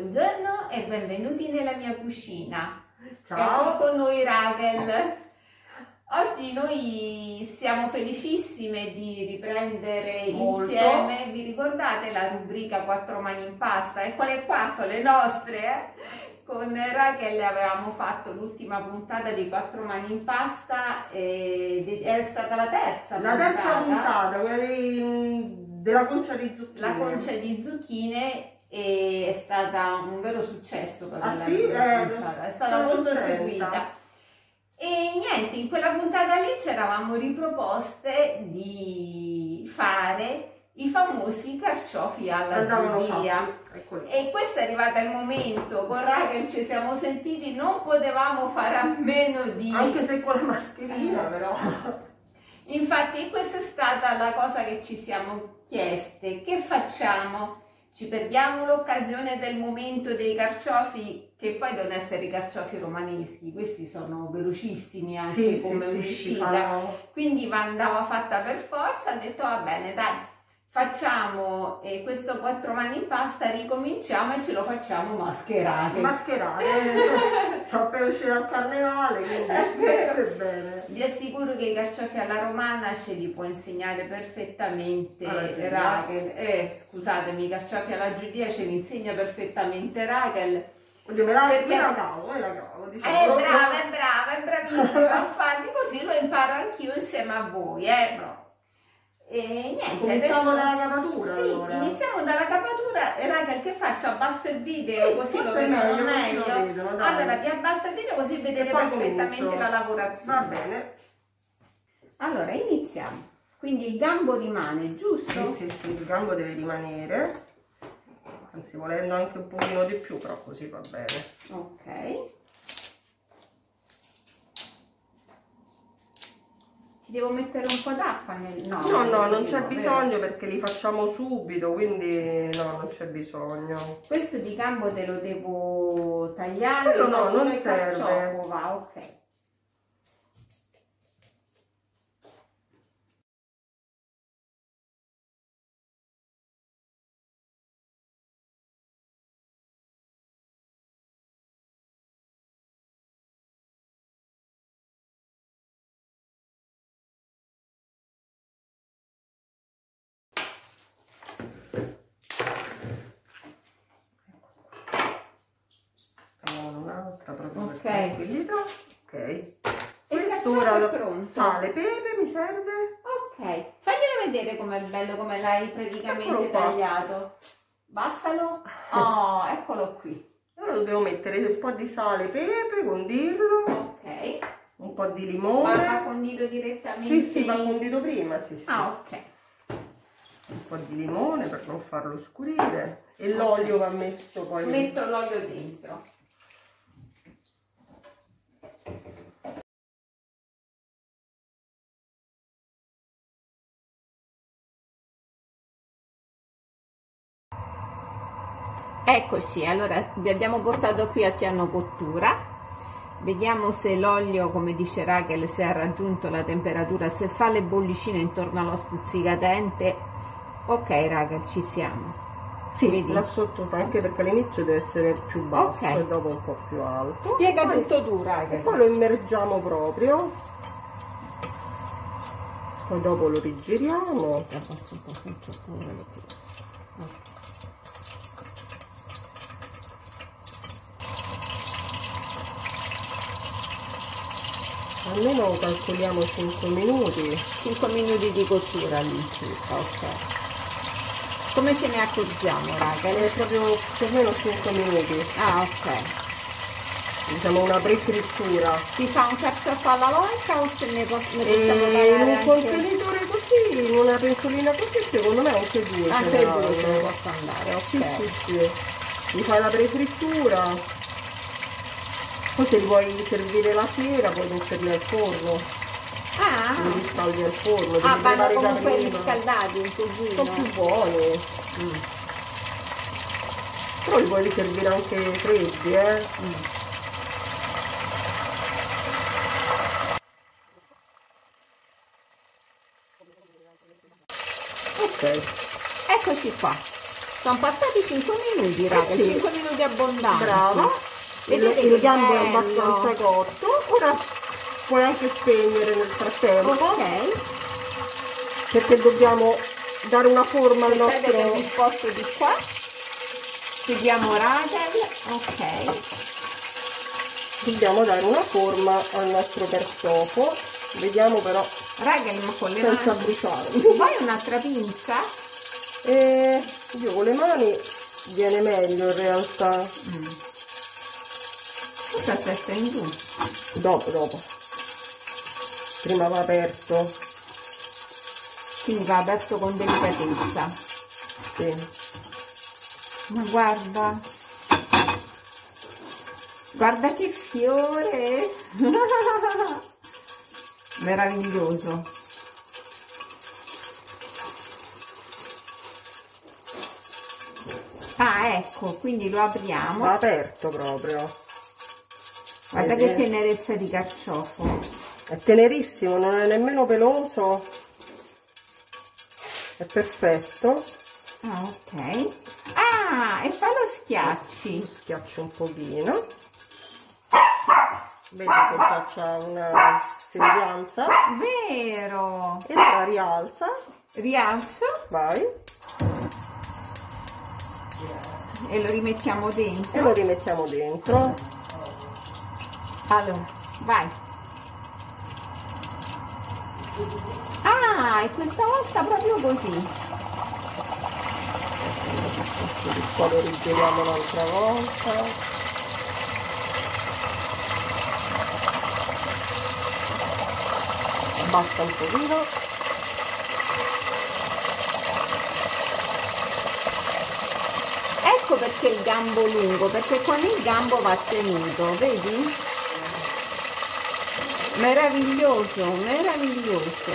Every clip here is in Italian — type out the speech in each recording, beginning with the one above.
Buongiorno e benvenuti nella mia cucina. Ciao. Ecco con noi Raquel. Oggi noi siamo felicissime di riprendere Molto. insieme. Vi ricordate la rubrica Quattro mani in pasta? Eccole qua, sono le nostre. eh? Con Raquel avevamo fatto l'ultima puntata di Quattro mani in pasta e è stata la terza La terza puntata, quella di- della concia di zucchine. la concia di zucchine e è stata un vero successo per Ah, la sì? Eh, puntata. è stata molto contenta. seguita e niente in quella puntata lì ci eravamo riproposte di fare i famosi carciofi alla. Eccoli. e questo è arrivato il momento con Raquel ci siamo sentiti non potevamo fare a meno di Anche se con la mascherina, Eh. però. Infatti questa è stata la cosa che ci siamo chieste. Che facciamo? Ci perdiamo l'occasione del momento dei carciofi, che poi devono essere i carciofi romaneschi, questi sono velocissimi anche Sì, sì, come sì, uscita. fanno. Quindi va- andava fatta per forza, ha detto va bene dai, facciamo eh, questo quattro mani in pasta, ricominciamo e ce lo facciamo mascherate. Mascherate. Sono appena uscita dal carnevale, quindi È vero. bene. Vi assicuro che i carciofi alla romana ce li può insegnare perfettamente Alla Giudia. Raquel. Eh, scusatemi, i carciofi alla giudia ce li insegna perfettamente Raquel. Oddio, me la, Perché- me la cavo, me la cavo. È Diciamo. brava, è brava, è bravissima a farli così, lo imparo anch'io insieme a voi, eh. no. E niente, Cominciamo adesso- dalla capatura, Sì, allora. iniziamo dalla capatura. Raquel, che faccio? Abbasso il video Sì, così lo vedono meglio, lo vedono, allora, vi abbasso il video così vedete perfettamente comincio. la lavorazione. Va bene. Allora, iniziamo. Quindi il gambo rimane, giusto? Sì, sì, sì, il gambo deve rimanere. Anzi, volendo anche un pochino di più, però così va bene. Ok. Devo mettere un po' d'acqua nel... No, No, no, non vero, c'è vero. bisogno perché li facciamo subito, quindi no, non c'è bisogno. Questo di gambo te lo devo tagliare? Quello no, solo non serve. carciofo va, ok. Facciamo un'altra proprio Ok. per equilibrio. Ok. E il È pronto? sale, pepe mi serve. Ok, faglielo vedere com'è bello, come l'hai praticamente tagliato. Bassalo. Oh, eccolo qui. Ora dobbiamo mettere un po' di sale, pepe, condirlo, Ok. un po' di Ma va limone. condito direttamente? Sì, sì, va condito prima, sì, sì. Ah, ok. Un po' di limone per non farlo scurire. E l'olio va messo poi. Metto l'olio dentro. Eccoci, allora vi abbiamo portato qui a piano cottura. Vediamo se l'olio, come dice Raquel, se ha raggiunto la temperatura, se fa le bollicine intorno allo stuzzicadente. Ok Raquel, ci siamo. Sì, Vedi? là sotto anche perché all'inizio deve essere più basso Ok. e dopo un po' più alto. Spiega Poi- tutto tu Raquel. poi lo immergiamo proprio. Poi dopo lo rigiriamo. Posso un po' senza paura di più. Almeno calcoliamo 5 minuti. 5 minuti di cottura all'incirca, ok. Come ce ne accorgiamo, raga? È proprio più o meno 5 minuti. Ah, ok. Diciamo una prefrittura. Si fa un carciofo alla volta o se ne, pos- ne possiamo E in tagliare un anche, contenitore così, in una pentolina così, secondo me anche due. anche due ce ne possa andare, ok. Sì, sì, sì. Mi fai la prefrittura. Poi se vuoi servire la sera puoi metterli al forno. Ah, Li riscaldi al forno. ah vanno comunque riscaldati un Sono pochino. più buoni. Mm. Però li puoi riservire anche freddi, eh. Ok. Eccoci qua. Sono passati 5 minuti, raga, Eh sì. 5 minuti abbondanti. Brava. Vedete il che gambo è abbastanza cotto. Ora puoi anche spegnere nel frattempo Ok, perché dobbiamo dare una forma al che nostro mi sposto di qua. Seguiamo Raquel, ok. dobbiamo dare una forma al nostro carciofo. Vediamo però Raquel, ma con le senza mani. bruciarli. Vuoi un'altra pinza? E io con le mani viene meglio in realtà. Questa aspetta in giù. Dopo, dopo. Prima va aperto. Quindi va aperto con delicatezza. Sì. Ma guarda. Guarda che fiore. Meraviglioso. Ah, ecco, quindi lo apriamo. Va aperto proprio. Guarda Vedi? che tenerezza di carciofo. È tenerissimo, non è nemmeno peloso. È perfetto. Ah, ok. Ah, e poi lo schiacci. Schiaccio un pochino. Vedi che c'ha una sembianza. Vero. E la rialza. Rialzo Vai. e lo rimettiamo E dentro. lo rimettiamo dentro. Allora, vai. Ah, e questa volta proprio così. Poi lo rigiriamo un'altra volta. Basta un pochino. Ecco perché il gambo lungo, perché con il gambo va tenuto, vedi? Meraviglioso, meraviglioso.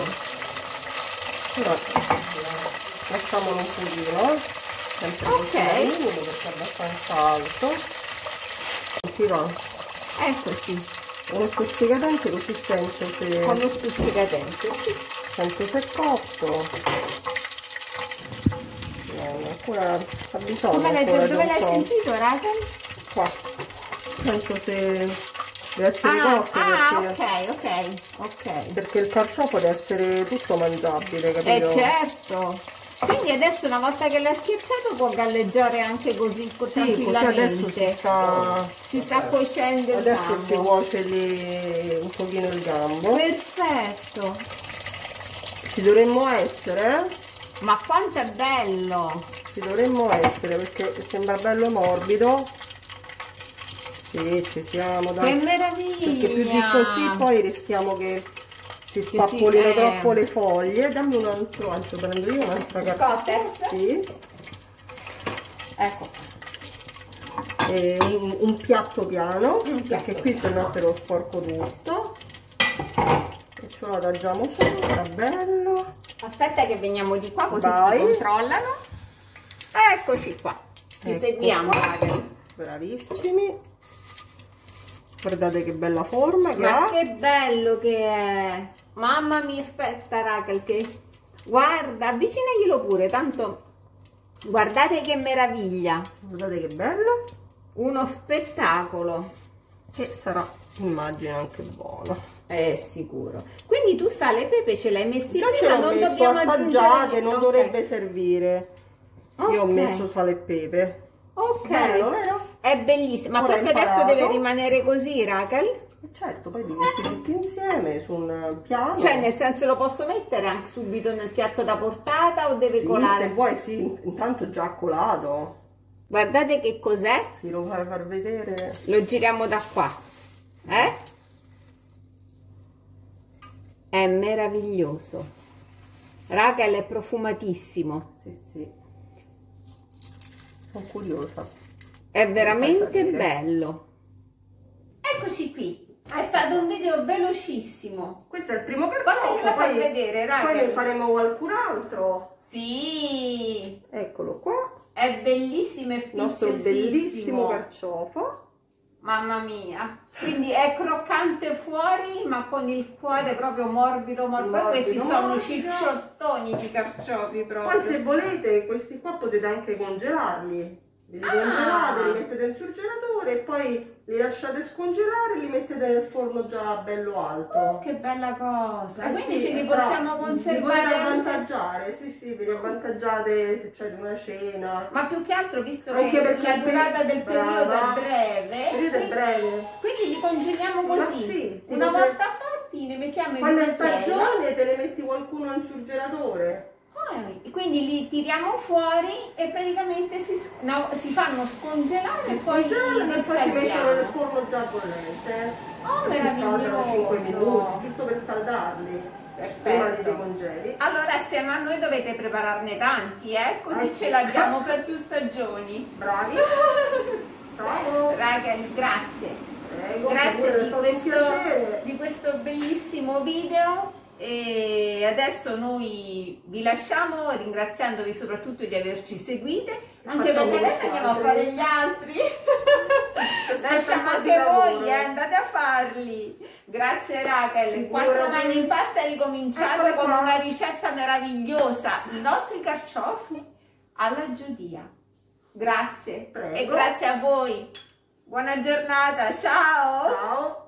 Ora facciamolo un pochino, sempre Ok. minimo perché è abbastanza alto. Ti va Eccoci, uno stuzzicadente così sento se, con lo stuzzicadente. Sì. sento se è cotto. Ancora ha bisogno dove l'hai sentito, Raquel? Qua. Sento se deve essere Ah, cotto ah, perché, ok, ok, ok. perché il carciofo deve essere tutto mangiabile, Eh capito? certo. Quindi adesso una volta che l'hai schiacciato può galleggiare anche così co- Sì, tranquillamente. adesso si sta Si sta cuocendo il adesso si cuoce lì un pochino il gambo. Perfetto. Ci dovremmo essere, eh? Ma quanto è bello! Ci dovremmo essere perché sembra bello morbido. Sì, ci siamo, Che dai. meraviglia! Perché più di così poi rischiamo che si spappolino eh. troppo le foglie. Dammi un altro, anzi prendo io un'altra carta. Scottex? Sì. Ecco. E un, un piatto piano, Un piatto perché qui se no te lo sporco tutto. E ce lo adagiamo sopra, bello. Aspetta che veniamo di qua così Vai. ti controllano. Eccoci qua. Ti Ecco seguiamo, qua. Bravissimi. Guardate che bella forma che Ma ha. che bello che è! Mamma mia, aspetta Raquel che... Guarda, avvicinaglielo pure, tanto... Guardate che meraviglia! Guardate che bello. Uno spettacolo! E sarà, immagino, anche buono. È sicuro. Quindi tu sale e pepe ce l'hai messi Già prima, non messo dobbiamo aggiungere non ok. dovrebbe servire. Io ho messo sale e pepe. Ok, Bello, vero? È bellissimo. Ma Ora questo adesso deve rimanere così, Raquel? E certo, poi li metti tutti insieme su un piano. Cioè, nel senso lo posso mettere anche subito nel piatto da portata o deve Sì, colare? se vuoi sì, intanto già colato. Guardate che cos'è. Si lo fai far vedere. Lo giriamo da qua. Eh? È meraviglioso. Raquel è profumatissimo. Sì, sì. Sono curiosa. È veramente bello. Eccoci qui. È stato un video velocissimo. Questo è il primo Guarda carciofo. che la fai poi- vedere, Poi Raquel. ne faremo qualcun altro. Sì, Eccolo qua. è bellissimo e Il nostro bellissimo carciofo. Mamma mia, quindi è croccante fuori ma con il cuore proprio morbido, morbido. Poi questi sono morbido. cicciottoni di carciofi proprio. Poi se volete questi qua potete anche congelarli. Li ah. congelate, li mettete nel surgelatore e poi li lasciate scongelare e li mettete nel forno già bello alto. Oh, che bella cosa! Eh Quindi sì, ce li possiamo conservare. Vi avvantaggiare, sì, sì, vi avvantaggiate se c'è una cena. Ma più che altro, visto Anche che la durata del periodo brava, è breve, il periodo è breve. Quindi li congeliamo così. Sì, una volta fatti, ne mettiamo in Quando è stagione te ne metti qualcuno nel surgelatore quindi li tiriamo fuori e praticamente si, no, si fanno scongelare si e poi li e poi si mettono nel forno già bollente oh meraviglioso 5 minuti giusto per scaldarli Perfetto. Allora assieme a noi dovete prepararne tanti, eh? Così ah, ce l'abbiamo per più stagioni. Bravi. Ciao. Raquel, grazie. Prego, grazie di questo, di questo bellissimo video e adesso noi vi lasciamo ringraziandovi soprattutto di averci seguite. Anche perché adesso andiamo a fare gli altri. Lasciamo anche voi eh, andate a farli. Grazie Raquel. Quattro mani in pasta è ricominciato ecco con una ricetta meravigliosa. I nostri carciofi alla giudia. Grazie. Prego. e grazie a voi. Buona giornata. Ciao. Ciao